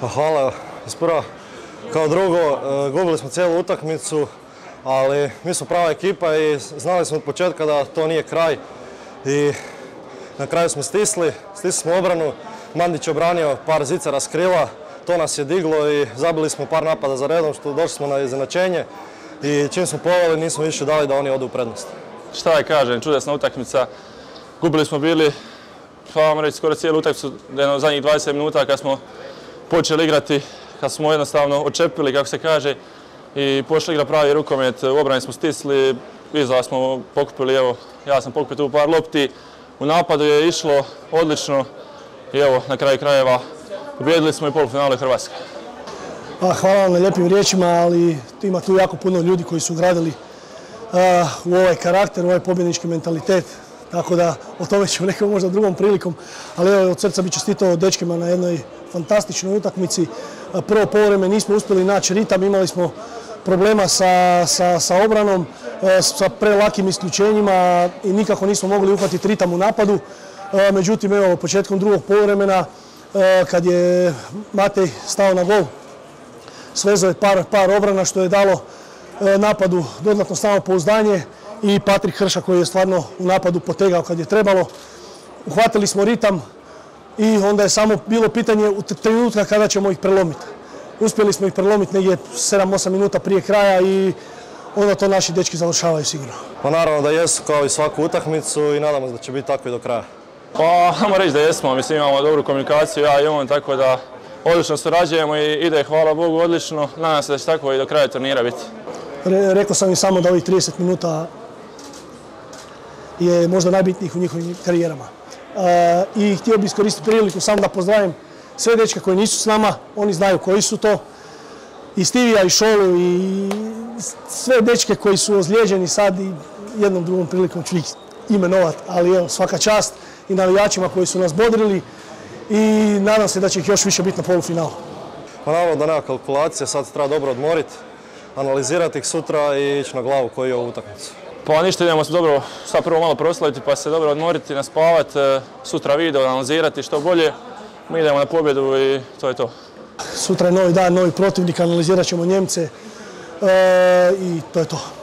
Pa hvala. Isprva, kao drugo, e, gubili smo cijelu utakmicu, ali mi smo prava ekipa i znali smo od početka da to nije kraj. I na kraju smo stisli, stisli smo obranu. Mandić je obranio par zicara s krila, to nas je diglo i zabili smo par napada za redom, što došli smo na iznenačenje. I čim smo poveli nismo više dali da oni odu u prednost. Šta je kažem, čudesna utakmica. Gubili smo bili, pa vam reći, skoro cijelu utakmicu, jedno zadnjih 20 minuta kad smo počeli igrati, kad smo jednostavno očepili, kako se kaže, i pošli igra pravi rukomet, u obrani smo stisli, iza smo pokupili, evo, ja sam pokupio tu par lopti, u napadu je išlo odlično i evo, na kraju krajeva, pobjedili smo i polufinale Hrvatske. Pa, hvala vam na lijepim riječima, ali ima tu jako puno ljudi koji su gradili u ovaj karakter, u ovaj pobjednički mentalitet. Tako da o tome ćemo nekom možda drugom prilikom, ali evo od srca bi čestitao dečkima na jednoj fantastičnoj utakmici. Prvo povreme nismo uspjeli naći ritam, imali smo problema sa, obranom, sa prelakim isključenjima i nikako nismo mogli uhvatiti ritam u napadu. Međutim, evo, početkom drugog povremena, kad je Matej stao na gol, svezao je par, obrana što je dalo napadu dodatno samopouzdanje i Patrik Hrša koji je stvarno u napadu potegao kad je trebalo. Uhvatili smo ritam i onda je samo bilo pitanje u trenutka kada ćemo ih prelomiti. Uspjeli smo ih prelomiti negdje 7-8 minuta prije kraja i onda to naši dečki završavaju sigurno. Pa naravno da jesu kao i svaku utakmicu i nadamo se da će biti tako i do kraja. Pa, ajmo reći da jesmo, mislim imamo dobru komunikaciju, ja i on, tako da odlično surađujemo i ide, hvala Bogu, odlično. Nadam se da će tako i do kraja turnira biti. rekao sam im samo da ovih 30 minuta je možda najbitnijih u njihovim karijerama. E, I htio bih iskoristiti priliku samo da pozdravim sve dečke koji nisu s nama, oni znaju koji su to. I Stivija i Šolu i sve dečke koji su ozlijeđeni sad i jednom drugom prilikom ću ih imenovat, ali evo svaka čast i navijačima koji su nas bodrili i nadam se da će ih još više biti na polufinalu. Pa naravno da nema kalkulacije, sad treba dobro odmoriti, analizirati ih sutra i ići na glavu koji je ovu utakmicu. Pa ništa, idemo se dobro, sad prvo malo proslaviti pa se dobro odmoriti, naspavati, e, sutra video, analizirati što bolje. Mi idemo na pobjedu i to je to. Sutra je novi dan, novi protivnik, analizirat ćemo Njemce e, i to je to.